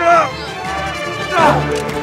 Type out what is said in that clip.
Não! Não!